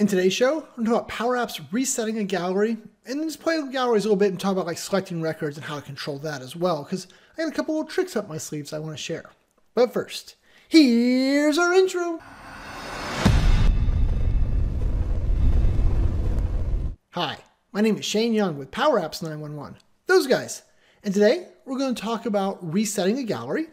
In today's show, I'm talking about Power Apps resetting a gallery, and then just play with galleries a little bit and talk about like selecting records and how to control that as well, because I got a couple little tricks up my sleeves I want to share. But first, here's our intro. Hi, my name is Shane Young with Power Apps 911. Those guys. And today, we're going to talk about resetting a gallery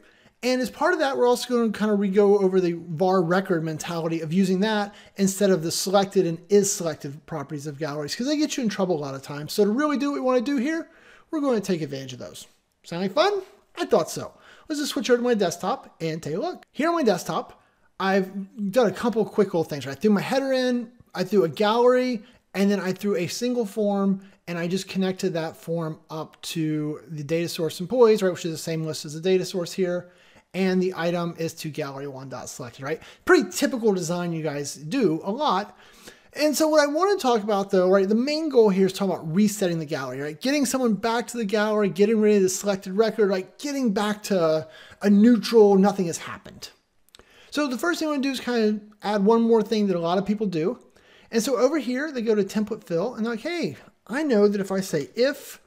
and as part of that, we're also going to kind of re-go over the var record mentality of using that instead of the selected and is selected properties of galleries because they get you in trouble a lot of times. So to really do what we want to do here, we're going to take advantage of those. Sound like fun? I thought so. Let's just switch over to my desktop and take a look. Here on my desktop, I've done a couple quick little things. Right? I threw my header in, I threw a gallery, and then I threw a single form and I just connected that form up to the data source employees, right, which is the same list as the data source here and the item is to gallery one dot selected, right? Pretty typical design you guys do a lot. And so what I want to talk about though, right, the main goal here is talking about resetting the gallery, right? Getting someone back to the gallery, getting rid of the selected record, like getting back to a neutral, nothing has happened. So the first thing I want to do is kind of add one more thing that a lot of people do. And so over here, they go to template fill and they're like, hey, I know that if I say if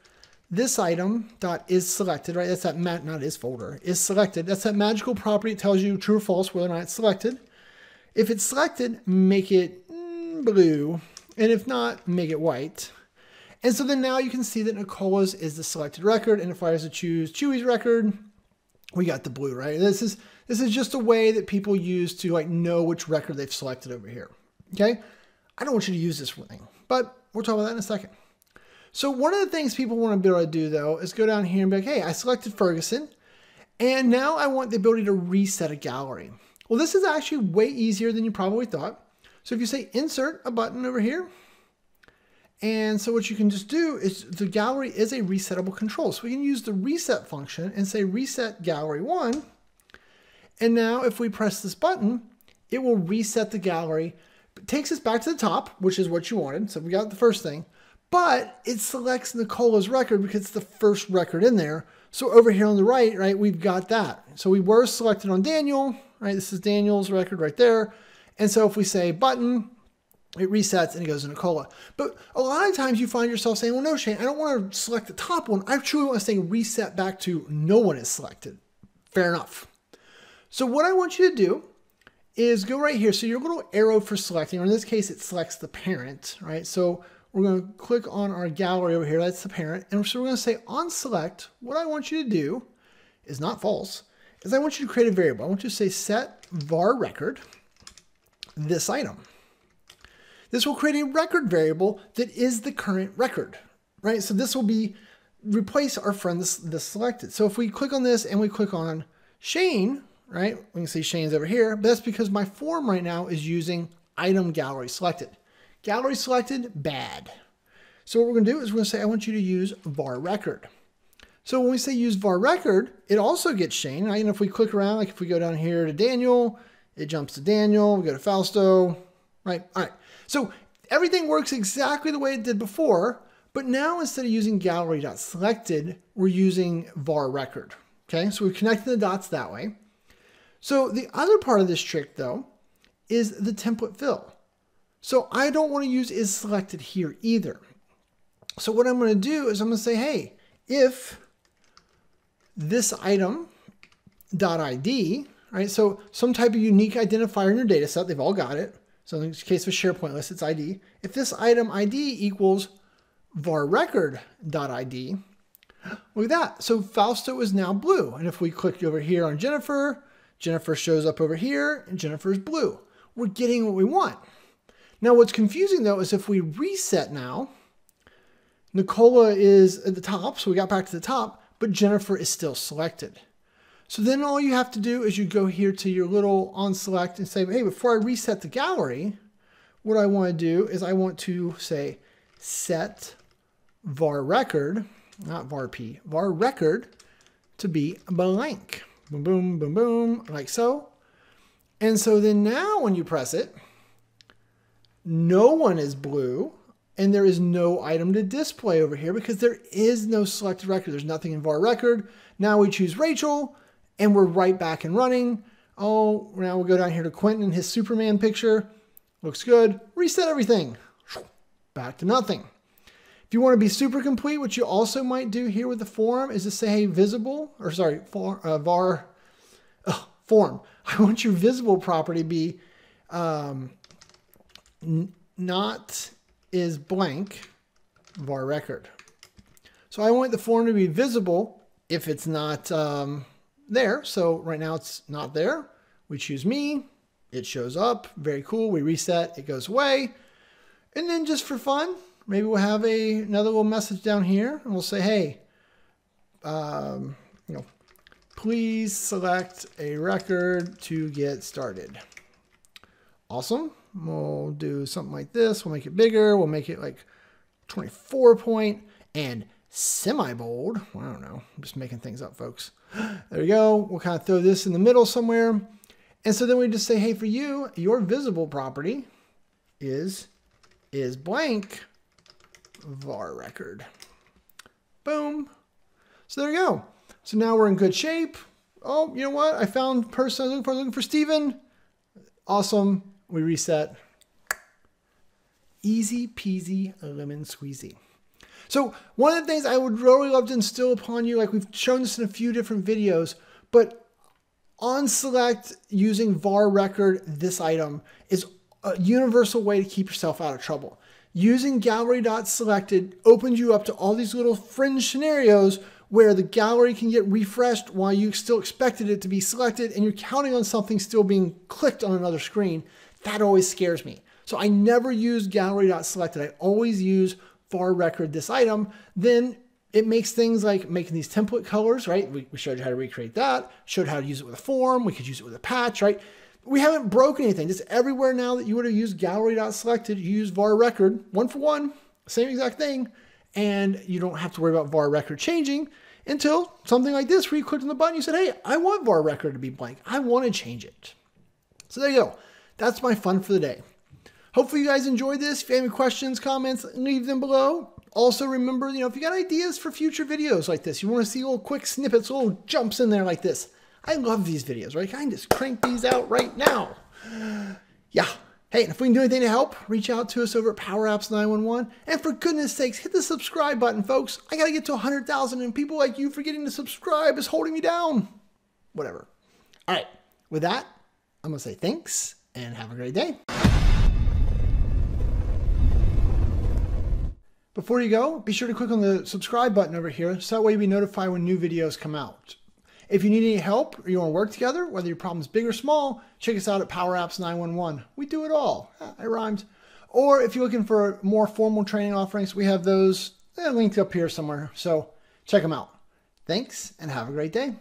this item dot is selected, right? That's that mat, not is folder, is selected. That's that magical property. It tells you true or false whether or not it's selected. If it's selected, make it mm, blue. And if not, make it white. And so then now you can see that Nicola's is the selected record. And if I was to choose Chewy's record, we got the blue, right? This is this is just a way that people use to like know which record they've selected over here. Okay. I don't want you to use this thing, but we'll talk about that in a second. So one of the things people want to be able to do though is go down here and be like, hey, I selected Ferguson and now I want the ability to reset a gallery. Well, this is actually way easier than you probably thought. So if you say insert a button over here, and so what you can just do is the gallery is a resettable control. So we can use the reset function and say reset gallery one. And now if we press this button, it will reset the gallery. Takes us back to the top, which is what you wanted. So we got the first thing but it selects Nicola's record because it's the first record in there. So over here on the right, right, we've got that. So we were selected on Daniel, right? This is Daniel's record right there. And so if we say button, it resets and it goes to Nicola. But a lot of times you find yourself saying, well, no, Shane, I don't want to select the top one. I truly want to say reset back to no one is selected. Fair enough. So what I want you to do is go right here. So your little arrow for selecting, or in this case, it selects the parent, right? So we're going to click on our gallery over here. That's the parent. And so we're going to say on select, what I want you to do is not false, is I want you to create a variable. I want you to say set var record this item. This will create a record variable that is the current record, right? So this will be replace our friend this, this selected. So if we click on this and we click on Shane, right? We can see Shane's over here, but that's because my form right now is using item gallery selected. Gallery selected, bad. So what we're going to do is we're going to say, I want you to use var record. So when we say use var record, it also gets Shane. Right? And if we click around, like if we go down here to Daniel, it jumps to Daniel, we go to Fausto, right? All right. So everything works exactly the way it did before, but now instead of using gallery.selected, we're using var record. Okay, so we've connected the dots that way. So the other part of this trick though is the template fill. So I don't want to use is selected here either. So what I'm going to do is I'm going to say, hey, if this item dot ID, right? So some type of unique identifier in your data set, they've all got it. So in the case of SharePoint list, it's ID. If this item ID equals var record dot ID, look at that. So Fausto is now blue. And if we click over here on Jennifer, Jennifer shows up over here and Jennifer is blue. We're getting what we want. Now what's confusing though is if we reset now, Nicola is at the top, so we got back to the top, but Jennifer is still selected. So then all you have to do is you go here to your little on select and say, hey, before I reset the gallery, what I want to do is I want to say set var record, not var p, var record to be blank. Boom, boom, boom, boom, like so. And so then now when you press it, no one is blue, and there is no item to display over here because there is no selected record. There's nothing in var record. Now we choose Rachel, and we're right back and running. Oh, now we'll go down here to Quentin and his Superman picture. Looks good. Reset everything. Back to nothing. If you want to be super complete, what you also might do here with the form is to say, hey, visible, or sorry, for, uh, var form. I want your visible property to be um, not is blank var record. So I want the form to be visible if it's not um, there. So right now it's not there. We choose me, it shows up, very cool. We reset, it goes away. And then just for fun, maybe we'll have a, another little message down here and we'll say, hey, um, you know, please select a record to get started. Awesome. We'll do something like this. We'll make it bigger. We'll make it like 24 point and semi-bold. Well, I don't know. I'm just making things up, folks. There you go. We'll kind of throw this in the middle somewhere. And so then we just say, hey, for you, your visible property is, is blank var record. Boom. So there you go. So now we're in good shape. Oh, you know what? I found person I was looking for, looking for Steven. Awesome. We reset. Easy peasy lemon squeezy. So one of the things I would really love to instill upon you, like we've shown this in a few different videos, but on select using var record this item is a universal way to keep yourself out of trouble. Using gallery.selected opens you up to all these little fringe scenarios where the gallery can get refreshed while you still expected it to be selected and you're counting on something still being clicked on another screen. That always scares me. So I never use gallery.selected. I always use var record this item. Then it makes things like making these template colors, right? We, we showed you how to recreate that, showed how to use it with a form. We could use it with a patch, right? We haven't broken anything. Just everywhere now that you would have used gallery.selected, you use var record, one for one, same exact thing. And you don't have to worry about var record changing until something like this where you clicked on the button, you said, hey, I want var record to be blank. I want to change it. So there you go. That's my fun for the day. Hopefully you guys enjoyed this. If you have any questions, comments, leave them below. Also remember, you know, if you got ideas for future videos like this, you want to see little quick snippets, little jumps in there like this. I love these videos, right? I can just crank these out right now. Yeah. Hey, and if we can do anything to help, reach out to us over at Power Apps 911. And for goodness sakes, hit the subscribe button, folks. I got to get to 100,000 and people like you forgetting to subscribe is holding me down. Whatever. All right. With that, I'm going to say thanks and have a great day. Before you go, be sure to click on the subscribe button over here so that way you'll be notified when new videos come out. If you need any help or you want to work together, whether your problem is big or small, check us out at Power Apps 911. We do it all. Ah, I rhymed. Or if you're looking for more formal training offerings, we have those eh, linked up here somewhere. So check them out. Thanks and have a great day.